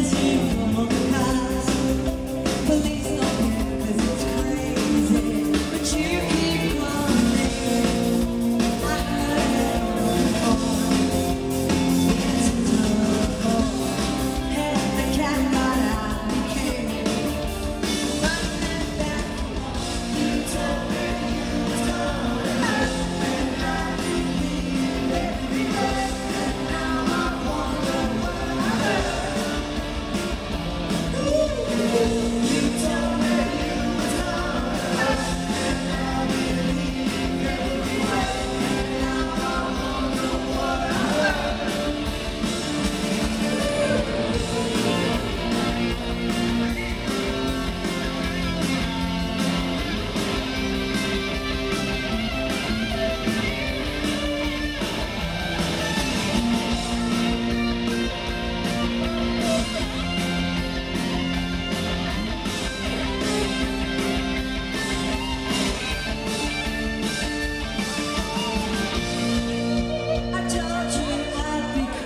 is.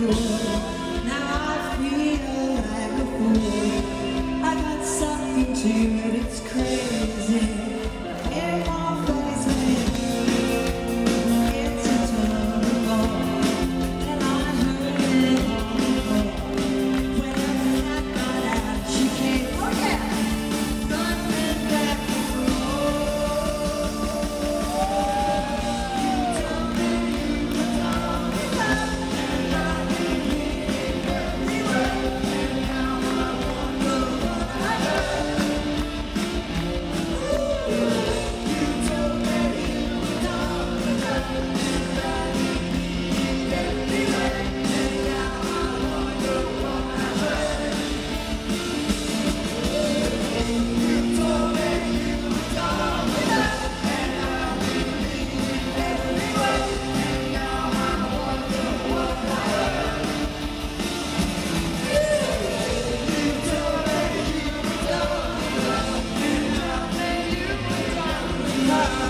Now I feel like a fool. I got sucked into and it's crazy. love.